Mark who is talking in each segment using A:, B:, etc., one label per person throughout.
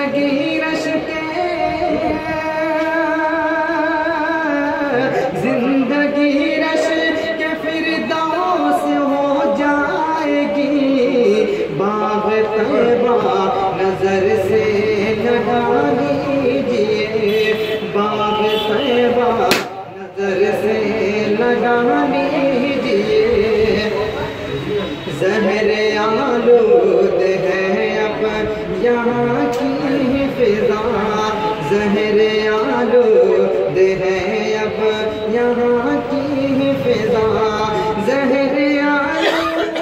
A: زندگی رش کے زندگی رش کے پھر فردوس ہو جائے گی باغ طیبہ یہاں کی فضا، زہر آلود ہے اب یہاں کی فضا، زہر آلود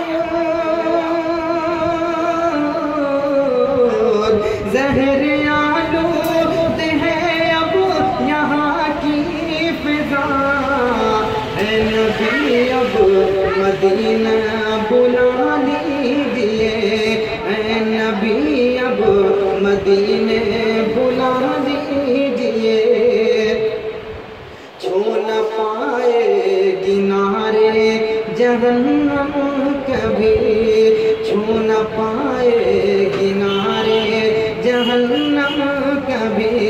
A: زہر آلود ہے اب یہاں کی فضا۔ اے نبی، اب مدینہ بلا بلا دیجیے چھو نہ پائے گنارے جہنم کبھی۔ چھو نہ پائے گنارے جہنم کبھی۔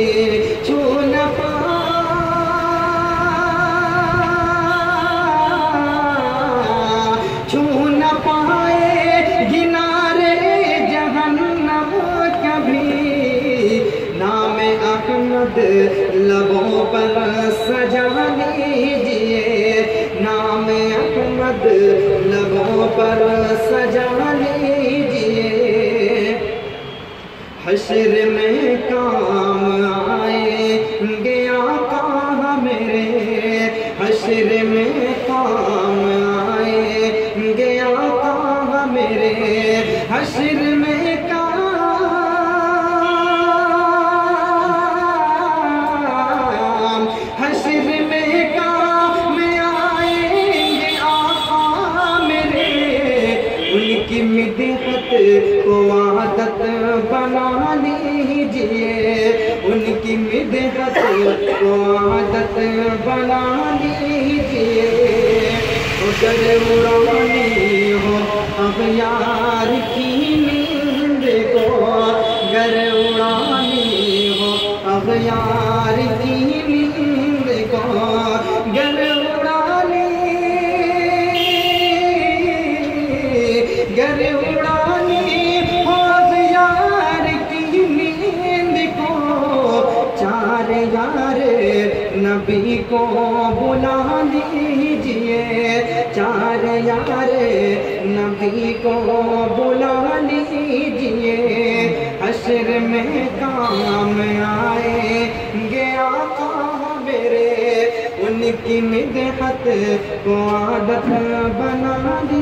A: احمد لبوں پر سجا لیجیے۔ نام احمد لبوں پر سجا لیجیے۔ حشر میں کام آئے گے آقا میرے حشر میں کام آئے گے آقا میرے حشر ان کی مدحت کو عادت بنا لیجئے اگر اڑانی ہو اب یار کی نیند کو گر اڑانی ہو اب یار نبی کو بلا لیجیے چار یار نبی کو بلا لیجیے حشر میں کام آئے گے آقا میرے۔ ان کی مدحت کو عادت بنا لیجیے